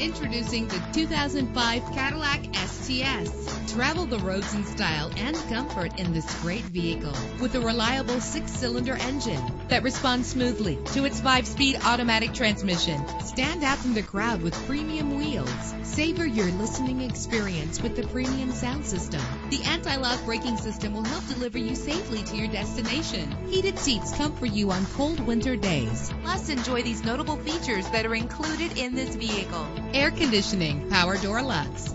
Introducing the 2005 Cadillac Travel the roads in style and comfort in this great vehicle with a reliable six-cylinder engine that responds smoothly to its five-speed automatic transmission. Stand out from the crowd with premium wheels. Savor your listening experience with the premium sound system. The anti-lock braking system will help deliver you safely to your destination. Heated seats comfort you on cold winter days. Plus, enjoy these notable features that are included in this vehicle. Air conditioning, power door locks,